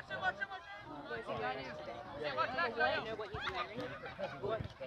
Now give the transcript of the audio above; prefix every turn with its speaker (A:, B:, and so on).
A: Watch him, watch him, watch him! Watch him. Watch him. Watch. Watch him. Watch him. Watch him. Watch him. Watch